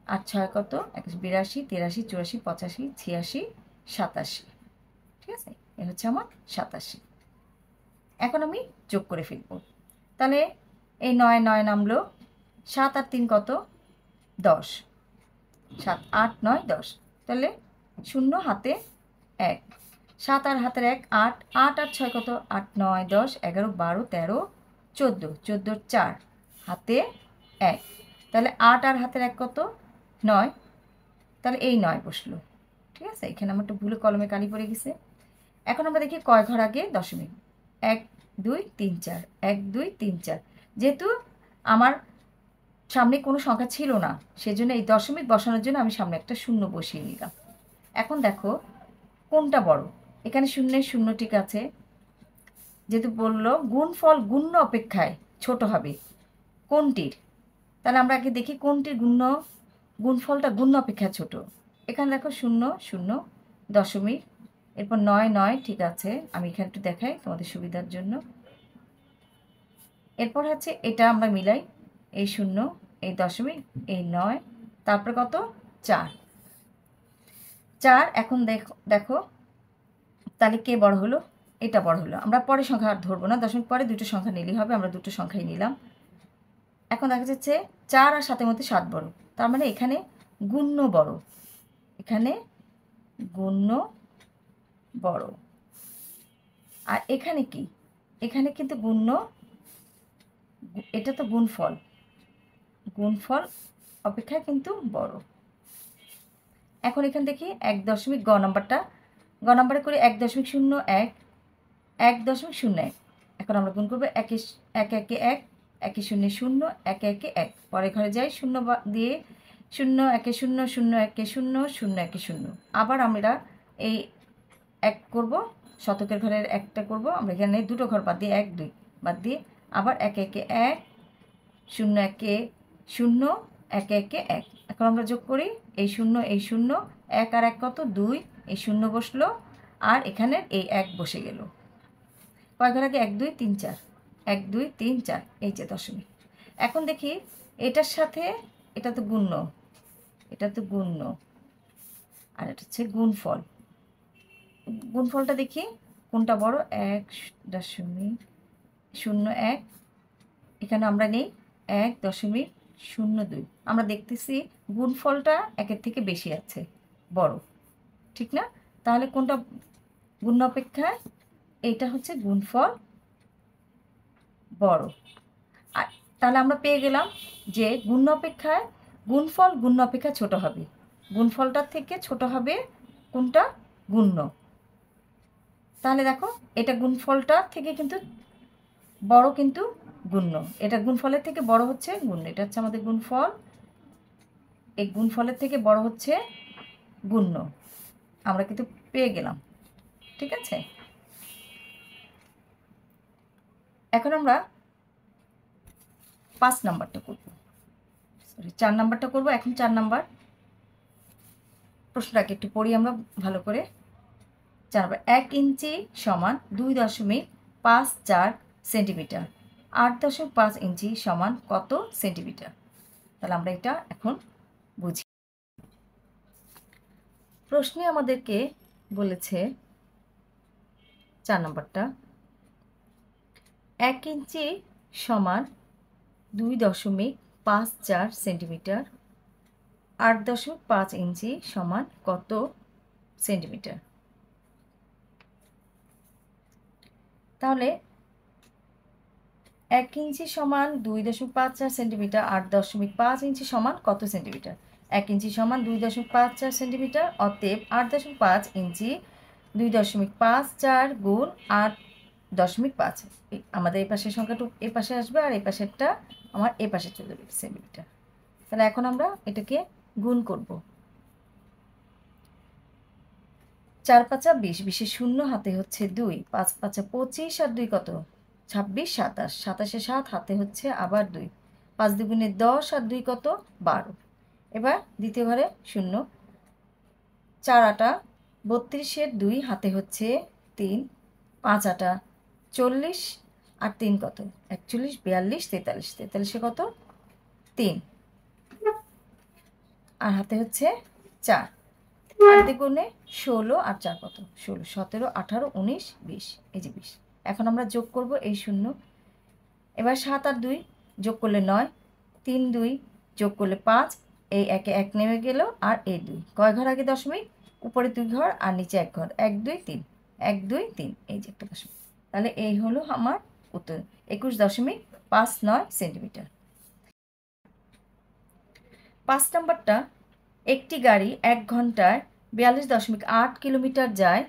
আর ছয় কত? একাশি, বিরাশি, তিরাশি, চুরাশি, পঁচাশি, ছিয়াশি সাতাশি। ঠিক আছে? এ হচ্ছে আমার সাতাশি। এখন আমি যোগ করে ফেলব। তাহলে এই নয় নয় নামলো সাত আর তিন কত? দশ। সাত, আট, নয়, দশ। তাহলে শূন্য হাতে এক। সাত আর হাতের এক, আট। আট আর ছয় কত? আট, নয়, দশ, এগারো, বারো, তেরো, চোদ্দ। চোদ্দোর চার হাতে এক। তাহলে আট আর হাতের এক কত? নয়। তাহলে এই নয় বসল। ঠিক আছে? এখানে আমার একটু ভুলে কলমে কালি পড়ে গেছে। এখন আমরা দেখি কয় ঘর আগে? দশমিক এক, দুই, তিন, চার। এক, দুই, তিন, চার। যেহেতু আমার সামনে কোনো সংখ্যা ছিল না, সেজন্য এই দশমিক বসানোর জন্য আমি সামনে একটা শূন্য বসিয়ে নিলাম। এখন দেখো, কোনটা বড়? এখানে শূন্যের শূন্য ঠিক আছে। যেহেতু বলল গুণফল গুণ্য অপেক্ষায় ছোট হবে। কোনটির? তাহলে আমরা আগে দেখি কোনটির গুণ্য, গুণফলটা গুণ্য অপেক্ষা ছোট। এখানে দেখো শূন্য শূন্য, দশমিক, এরপর নয় নয় ঠিক আছে, আমি এখানে একটু দেখাই তোমাদের সুবিধার জন্য। এরপর হচ্ছে এটা আমরা মিলাই, এই শূন্য, এই দশমিক, এই নয়, তারপরে কত? চার। চার, এখন দেখো দেখো, তাহলে কে বড় হলো? এটা বড় হলো। আমরা পরে সংখ্যা আর ধরবো না, দশমিক পরে দুটো সংখ্যা নিলেই হবে, আমরা দুটো সংখ্যাই নিলাম। এখন দেখা যাচ্ছে চার আর সাতের মধ্যে সাত বড়, তার মানে এখানে গুণ্য বড়। এখানে গুণ্য বড়। আর এখানে কি? এখানে কিন্তু গুণ্য, এটা তো গুণফল। গুণফল অপেক্ষা কিন্তু বড়। এখন এখান দেখি এক দশমিক গ নম্বরটা। গ নম্বরে করে এক দশমিক শূন্য এক এক দশমিক শূন্য এক। এখন আমরা গুণ করব একে, এক একে এক একে শূন্য শূন্য, একে একে এক। পরে ঘরে যাই, শূন্য দিয়ে শূন্য একে শূন্য শূন্য একে শূন্য শূন্য একে শূন্য। আবার আমরা এই এক করব, শতকের ঘরের একটা করব। আমরা এখানে দুটো ঘর বাদ দিয়ে এক দুই বাদ দিয়ে আবার একে একে এক, শূন্য একে শূন্য, একে একে এক। এখন আমরা যোগ করি, এই শূন্য এই শূন্য, এক আর এক কত? দুই। এই শূন্য বসল আর এখানে এই এক বসে গেল। কয় ঘর আগে? এক, দুই, তিন, চার। এক, দুই, তিন, চার। এই যে দশমিক। এখন দেখি, এটার সাথে এটা তো গুণ্য। এটা তো গুণ্য। আর এটা হচ্ছে গুণফল। গুণফলটা দেখি। কোনটা বড়? এক দশমিক শূন্য এক। এখানে আমরা নেই। এক দশমিক শূন্য দুই। আমরা দেখতেছি গুণফলটা একের থেকে বেশি আছে, বড়। ঠিক না? তাহলে কোনটা গুণ অপেক্ষায়? এটা হচ্ছে গুণফল বড়। তাহলে আমরা পেয়ে গেলাম যে গুণ অপেক্ষায় গুণফল গুণ অপেক্ষা ছোট হবে। গুণফলটার থেকে ছোট হবে কোনটা? গুণ্য। তাহলে দেখো, এটা গুণফলটার থেকে কিন্তু বড় কিন্তু গুণ্য। এটা গুণফলের থেকে বড় হচ্ছে গুণ্য। এটা হচ্ছে আমাদের গুণফল। এই গুণফলের থেকে বড় হচ্ছে গুণ্য। আমরা কিন্তু পেয়ে গেলাম। ঠিক আছে? এখন আমরা পাঁচ নাম্বারটা করব। সরি চার নাম্বারটা করব। এখন চার নাম্বার। প্রশ্নটাকে একটু পড়ি আমরা ভালো করে। চার এক ইঞ্চি সমান দুই দশমিক পাঁচ চার সেন্টিমিটার। আট দশমিক পাঁচ ইঞ্চি সমান কত সেন্টিমিটার? তাহলে আমরা এটা এখন বুঝি। প্রশ্নে আমাদেরকে বলেছে চার নম্বরটা, এক ইঞ্চি সমান দুই দশমিক পাঁচ চার সেন্টিমিটার, আট দশমিক পাঁচ ইঞ্চি সমান কত সেন্টিমিটার? তাহলে এক ইঞ্চি সমান দুই দশমিক পাঁচ চার সেন্টিমিটার, আট দশমিক পাঁচ ইঞ্চি সমান কত সেন্টিমিটার? এক ইঞ্চি সমান দুই দশমিক পাঁচ চার সেন্টিমিটার, অতএব আট দশমিক পাঁচ ইঞ্চি দুই দশমিক পাঁচ চার গুণ আট দশমিক পাঁচ আমাদের এই পাশের সংখ্যাটু এ পাশে আসবে আর এই পাশেরটা আমার এ পাশে চলে যাবে সেন্টিমিটার তাহলে এখন আমরা এটাকে গুণ করব। চার পাঁচা বিশ বিশে শূন্য হাতে হচ্ছে দুই, পাঁচ পাঁচা পঁচিশ আর দুই কত? ছাব্বিশ, সাতাশ, সাতাশে সাত হাতে হচ্ছে আবার দুই, পাঁচ দুগুণে দশ আর দুই কত? বারো। এবার দ্বিতীয় ঘরে শূন্য। চার আটা, বত্রিশের দুই হাতে হচ্ছে তিন, পাঁচ আটা চল্লিশ আর তিন কত? একচল্লিশ, বিয়াল্লিশ, তেতাল্লিশ। তেতাল্লিশে কত? তিন। আর হাতে হচ্ছে চার। আর দ্বিগুণে ষোলো আর চার কত? ষোলো, সতেরো, আঠারো, উনিশ, বিশ। এই যে বিশ। এখন আমরা যোগ করব এই শূন্য। এবার সাত আর দুই যোগ করলে নয়। তিন দুই যোগ করলে পাঁচ। এই একে এক নেমে গেল আর এই দুই। কয় ঘর আগে দশমিক? উপরে দুই ঘর আর নিচে এক ঘর। এক দুই, তিন। এক দুই, তিন। এই যে একটা দশমিক। তাহলে এই হলো আমার উত্তর। একুশ দশমিক পাঁচ নয় সেন্টিমিটার। পাঁচ নম্বরটা, একটি গাড়ি এক ঘন্টায় বিয়াল্লিশ দশমিক আট কিলোমিটার যায়,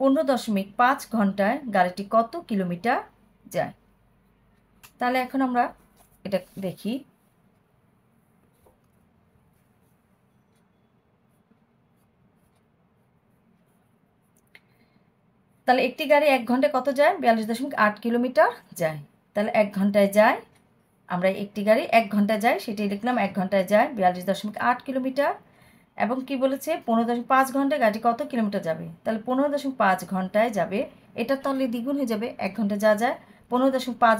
পনেরো দশমিক পাঁচ ঘন্টায় গাড়িটি কত কিলোমিটার যায়? তাহলে এখন আমরা এটা দেখি। তাহলে একটি গাড়ি এক ঘন্টায় কত যায়? বিয়াল্লিশ দশমিক আট কিলোমিটার যায়। তাহলে এক ঘন্টায় যায়, আমরা একটি গাড়ি এক ঘন্টায় যায় সেটাই লিখলাম এক ঘন্টায় যায়, বিয়াল্লিশ দশমিক আট কিলোমিটার। এবং কি বলেছে? পনেরো দশমিক পাঁচ ঘন্টায় গাড়ি কত কিলোমিটার যাবে? তাহলে পনেরো দশমিক পাঁচ ঘন্টায় যাবে। এটা তাহলে দ্বিগুণ হয়ে যাবে, এক ঘণ্টা যা যায়, পনেরো দশমিক পাঁচ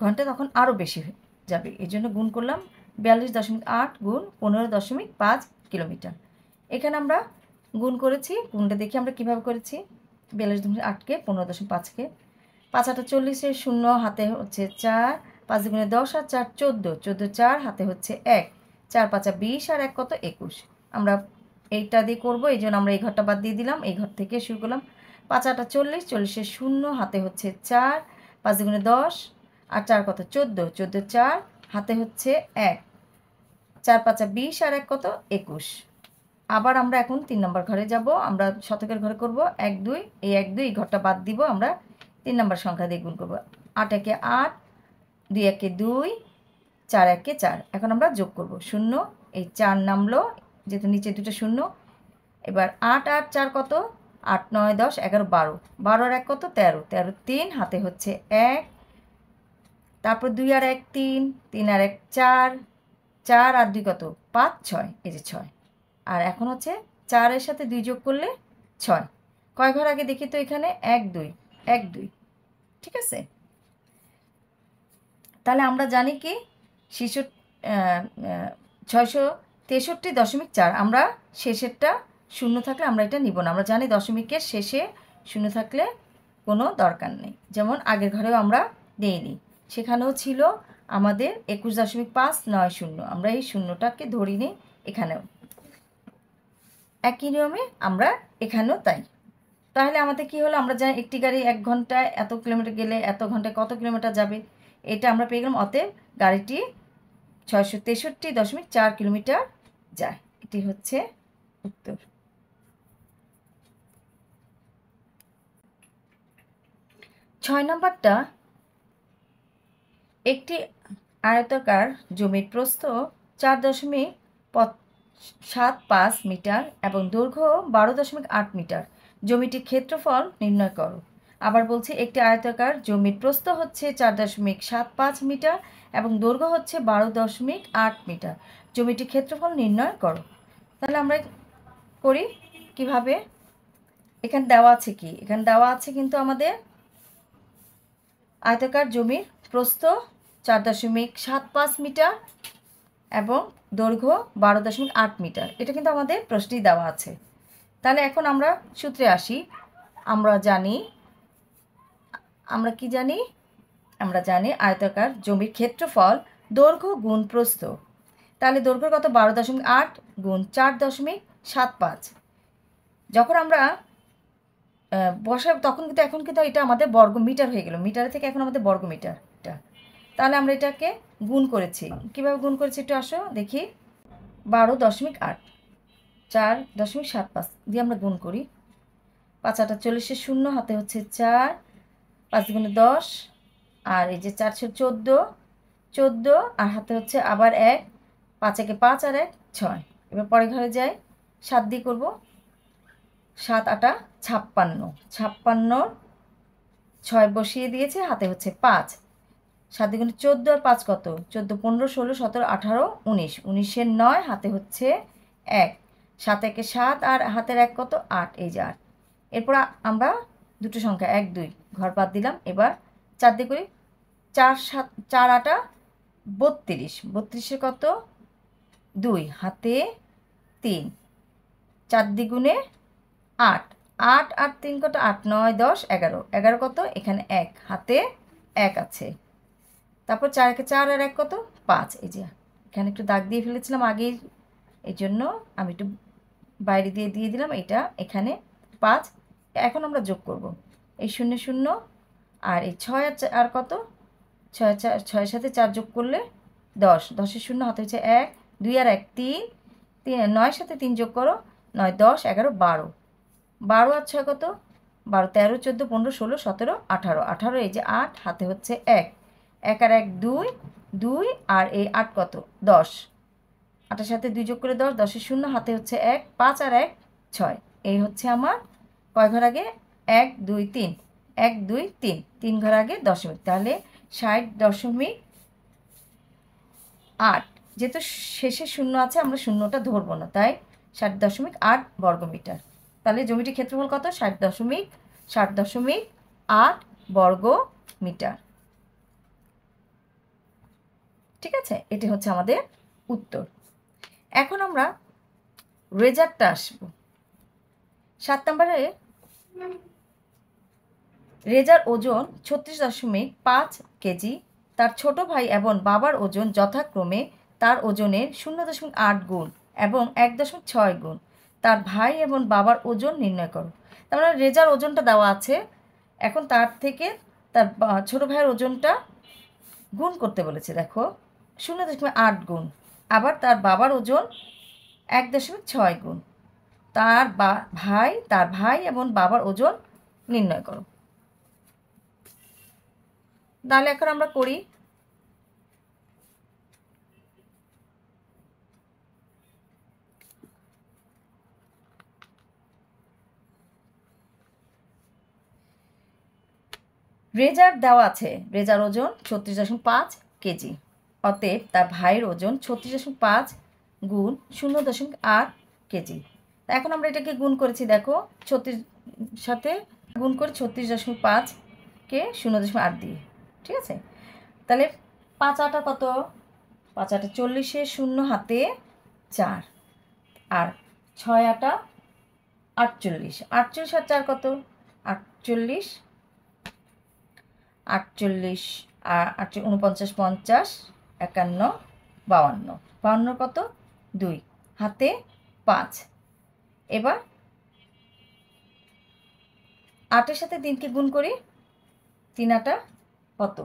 ঘণ্টা তখন আরও বেশি যাবে। এই জন্য গুণ করলাম বিয়াল্লিশ দশমিক আট গুণ পনেরো দশমিক পাঁচ কিলোমিটার। এখানে আমরা গুণ করেছি, গুণটা দেখি আমরা কীভাবে করেছি। বিয়াল্লিশ দশমিক আটকে, পনেরো দশমিক পাঁচকে পাঁচ আটা চল্লিশে শূন্য, হাতে হচ্ছে চার। পাঁচ দুগুণে দশ আর চার চোদ্দ চোদ্দ চার, হাতে হচ্ছে এক। চার পাঁচা বিশ আর এক কত একুশ। আমরা এইটা দিয়ে করব, এই জন্য আমরা এই ঘরটা বাদ দিয়ে দিলাম, এই ঘর থেকে শুরু করলাম। পাঁচ আটা চল্লিশ, চল্লিশে শূন্য, হাতে হচ্ছে চার। পাঁচ দুগুণে দশ আর চার কত চোদ্দ চোদ্দ চার, হাতে হচ্ছে এক। চার পাঁচা বিশ আর এক কত একুশ। আবার আমরা এখন তিন নম্বর ঘরে যাব। আমরা শতকের ঘরে করব। এক, দুই, এই এক, দুই ঘরটা বাদ দিব। আমরা তিন নম্বর সংখ্যা দিয়ে গুণ করব। আট, একে আট, দুই, একে দুই, চার, একে চার। এখন আমরা যোগ করব। শূন্য, এই চার নামলো, যেহেতু নিচে দুটো শূন্য। এবার আট আট, চার কত? আট, নয়, দশ, এগারো, বারো। বারোর এক কত? তেরো। তেরো, তিন, হাতে হচ্ছে এক। তারপর দুই আর এক, তিন। তিন আর এক, চার। চার আর দুই কত? পাঁচ, ছয়। এই যে ছয়। আর এখন হচ্ছে চারের সাথে দুই যোগ করলে ছয়। কয় ঘর আগে দেখি তো এখানে? এক, দুই। এক, দুই। ঠিক আছে? তাহলে আমরা জানি কি? শিশু ছয়শো তেষট্টি দশমিক চার। আমরা শেষেরটা শূন্য থাকলে আমরা এটা নিব না। আমরা জানি দশমিকের শেষে শূন্য থাকলে কোনো দরকার নেই। যেমন আগের ঘরেও আমরা নিইনি সেখানেও ছিল আমাদের একুশ দশমিক পাঁচ, নয়, শূন্য। আমরা এই শূন্যটাকে ধরি নিই এখানেও। একই নিয়মে আমরা এখানেও তাই। তাহলে আমাদের কি হলো? আমরা জানি একটি গাড়ি এক ঘন্টায় এত কিলোমিটার গেলে এত ঘন্টায় কত কিলোমিটার যাবে? এটা আমরা পেয়ে গেলাম। অতএব গাড়িটি ছয়শো তেষট্টি দশমিক চার কিলোমিটার যায়। এটি হচ্ছে উত্তর। ছয় নম্বরটা, একটি আয়তাকার জমির প্রস্থ চার দশমিক সাত পাঁচ মিটার এবং দৈর্ঘ্য বারো দশমিক আট মিটার। জমিটির ক্ষেত্রফল নির্ণয় করো। আবার বলছি, একটি আয়তাকার জমির প্রস্থ হচ্ছে চার দশমিক সাত পাঁচ মিটার এবং দৈর্ঘ্য হচ্ছে বারো দশমিক আট মিটার। জমিটির ক্ষেত্রফল নির্ণয় করো। তাহলে আমরা করি কীভাবে? এখানে দেওয়া আছে কি? এখানে দেওয়া আছে কিন্তু আমাদের আয়তাকার জমির প্রস্থ চার দশমিক সাত পাঁচ মিটার এবং দৈর্ঘ্য বারো দশমিক আট মিটার। এটা কিন্তু আমাদের প্রশ্নেই দেওয়া আছে। তাহলে এখন আমরা সূত্রে আসি। আমরা জানি, আমরা কি জানি? আমরা জানি আয়তাকার জমির ক্ষেত্রফল দৈর্ঘ্য গুণ প্রস্থ। তাহলে দৈর্ঘ্য কত? বারো দশমিক আট গুণ চার দশমিক সাত পাঁচ। যখন আমরা বসে তখন কিন্তু, এখন কিন্তু এটা আমাদের বর্গ মিটার হয়ে গেল। মিটার থেকে এখন আমাদের বর্গ মিটারটা তাহলে আমরা এটাকে গুণ করেছি। কীভাবে গুণ করেছি একটু আসো, দেখি। বারো দশমিক আট, চার দশমিক সাত পাঁচ দিয়ে আমরা গুণ করি। পাঁচ আটা চল্লিশে শূন্য, হাতে হচ্ছে চার, পাঁচ গুণে দশ, আর এই যে চারশো চোদ্দ চোদ্দ, আর হাতে হচ্ছে আবার এক, পাঁচ একে পাঁচ আর এক, ছয়। এবার পরে ঘরে যাই, সাত দিয়ে করব। সাত আটা ছাপ্পান্ন ছাপ্পান্ন, ছয় বসিয়ে দিয়েছে, হাতে হচ্ছে পাঁচ। সাত দ্বিগুণে চোদ্দ আর পাঁচ কত? চোদ্দ, পনেরো, ষোলো, সতেরো, আঠারো, উনিশ। উনিশের নয়, হাতে হচ্ছে এক। সাত একে সাত আর হাতের এক কত? আট। এই যে আট। এরপর আমরা দুটো সংখ্যা, এক, দুই, ঘর বাদ দিলাম। এবার চার দিয়ে করি চার সাত, চার আটা বত্রিশ। বত্রিশে কত? দুই, হাতে তিন। চার দ্বিগুণে আট। আট আট তিন কত আট, নয়, দশ, এগারো। এগারো কত? এখানে এক। হাতে এক আছে। তারপর চার চার আর এক কত? পাঁচ। এই যে, এখানে একটু দাগ দিয়ে ফেলেছিলাম আগেই। এই জন্য আমি একটু বাইরে দিয়ে দিয়ে দিলাম। এটা এখানে পাঁচ। এখন আমরা যোগ করব। এই শূন্য শূন্য আর এই ছয় আর কত? ছয় চার ছয়ের সাথে চার যোগ করলে দশ। দশের শূন্য হাতে হচ্ছে এক, দুই আর এক তিন। তিন, নয়ের সাথে তিন যোগ করো। নয়, দশ, এগারো, বারো। বারো আর ছয় কত? বারো, তেরো, চোদ্দ, পনেরো, ষোলো, সতেরো, আঠারো। আঠারো, এই যে আট, হাতে হচ্ছে এক। এক আর এক দুই দুই আর এই আট কত? দশ। আটের সাথে দুই যোগ করে দশ, দশের শূন্য, হাতে হচ্ছে এক, পাঁচ আর এক, ছয়। এই হচ্ছে আমার কয় ঘর আগে? এক, দুই, তিন। এক, দুই, তিন। তিন ঘর আগে দশমিক তাহলে ষাট দশমিক আট। যেহেতু শেষে শূন্য আছে, আমরা শূন্যটা ধরবো না, তাই ষাট দশমিক আট বর্গমিটার। তাহলে জমিটির ক্ষেত্রফল কত? ষাট দশমিক ষাট দশমিক আট বর্গ মিটার ঠিক আছে? এটি হচ্ছে আমাদের উত্তর। এখন আমরা রেজাল্টটা আসব। সাত নম্বরে রেজার ওজন ছত্রিশ দশমিক পাঁচ কেজি। তার ছোট ভাই এবং বাবার ওজন যথাক্রমে তার ওজনের শূন্য দশমিক আট গুণ এবং এক দশমিক ছয় গুণ। তার ভাই এবং বাবার ওজন নির্ণয় করো। তার মানে রেজার ওজনটা দেওয়া আছে। এখন তার থেকে তার ছোট ভাইয়ের ওজনটা গুণ করতে বলেছে, দেখো। শূন্য দশমিক আট গুণ। আবার তার বাবার ওজন এক দশমিক ছয় গুণ। তার বা, ভাই, তার ভাই এবং বাবার ওজন নির্ণয় করো। তাহলে এখন আমরা করি রেজার দেওয়া আছে। রেজার ওজন ছত্রিশ দশমিক পাঁচ কেজি। অতএব তার ভাইয়ের ওজন ছত্রিশ দশমিক পাঁচ গুণ শূন্য দশমিক আট কেজি। এখন আমরা এটাকে গুণ করেছি, দেখো, ছত্রিশ সাথে গুণ করে ছত্রিশ দশমিক পাঁচকে শূন্য দশমিক আট দিয়ে, ঠিক আছে? তাহলে পাঁচ আটা কত? পাঁচ আটা চল্লিশে শূন্য হাতে চার। আর ছয় আটা আটচল্লিশ। আটচল্লিশ আর চার কত? আটচল্লিশ। আটচল্লিশ আর আটচল্লিশ, উনপঞ্চাশ, পঞ্চাশ। একান্ন, বাউান্ন। বাউন্ন কত? দুই। হাতে পাঁচ। এবার আটের সাথে তিনকে গুণ করি তিন আটা কত?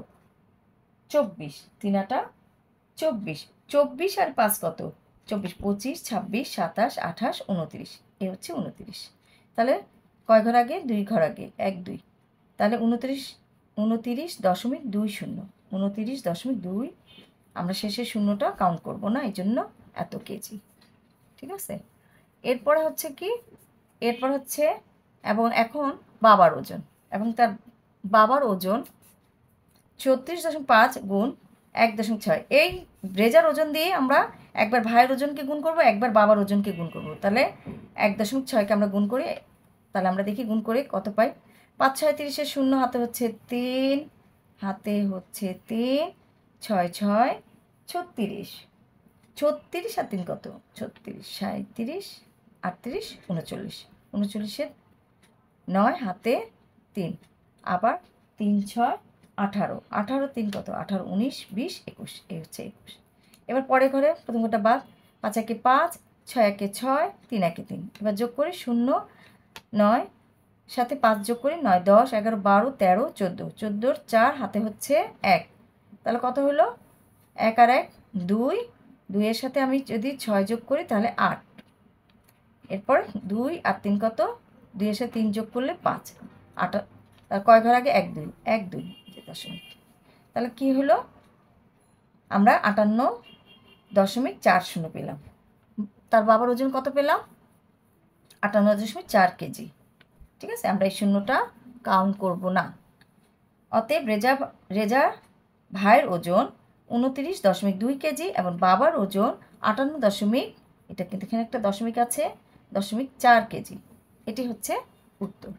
চব্বিশ। তিন আটা চব্বিশ। চব্বিশ আর পাঁচ কত? চব্বিশ, পঁচিশ, ছাব্বিশ, সাতাশ, আঠাশ, উনত্রিশ। এ হচ্ছে উনত্রিশ। তাহলে কয় ঘর আগে? দুই ঘর আগে। এক, দুই। তাহলে উনত্রিশ, উনতিরিশ দশমিক দুই শূন্য। উনতিরিশ দশমিক দুই আমরা শেষে শূন্যটা কাউন্ট করব না এই জন্য এত কেজি। ঠিক আছে? এরপরে হচ্ছে কি? এরপর হচ্ছে, এবং এখন বাবার ওজন। এবং তার বাবার ওজন ছত্রিশ দশমিক পাঁচ গুণ এক দশমিক ছয়। এই ব্রেজার ওজন দিয়ে আমরা একবার ভাইয়ের ওজনকে গুণ করব, একবার বাবার ওজনকে গুণ করব। তাহলে এক দশমিক ছয়কে আমরা গুণ করি, তাহলে আমরা দেখি গুণ করে কত পাই? পাঁচ, ছয়, তিরিশের শূন্য হাতে হচ্ছে তিন, হাতে হচ্ছে তিন ছয় ছয় ছত্রিশ। ছত্রিশ আর তিন কত? ছত্রিশ সাঁত্রিশ আটত্রিশ, উনচল্লিশ। উনচল্লিশের নয় হাতে তিন। আবার তিন ছয় আঠারো। আঠারো, তিন কত? আঠারো, উনিশ, বিশ, একুশ। এই হচ্ছে একুশ। এবার পরে ঘরে প্রথম ঘরটা বাদ। পাঁচ একে পাঁচ, ছয় একে ছয়, তিন একে তিন। এবার যোগ করি শূন্য, নয়, সাথে পাঁচ যোগ করি নয়, দশ, এগারো, বারো, তেরো, চোদ্দ। চোদ্দোর চার হাতে হচ্ছে এক। তাহলে কত হলো? এক আর এক, দুই। দুইয়ের সাথে আমি যদি ছয় যোগ করি তাহলে আট। এরপর দুই আর তিন কত? দুইয়ের সাথে তিন যোগ করলে পাঁচ। আট, তার কয় ঘর আগে? এক, দুই। এক, দুই। দশমিক তাহলে কি হলো? আমরা আটান্ন দশমিক চার শূন্য পেলাম। তার বাবার ওজন কত পেলাম? আটান্ন দশমিক চার কেজি। ঠিক আছে? আমরা এই শূন্যটা কাউন্ট করব না। অতএব রেজা রেজা ভাইয়ের ওজন উনত্রিশ দশমিক দুই কেজি এবং বাবার ওজন আটান্ন দশমিক, এটা কিন্তু এখানে একটা দশমিক আছে, দশমিক চার কেজি। এটি হচ্ছে উত্তর।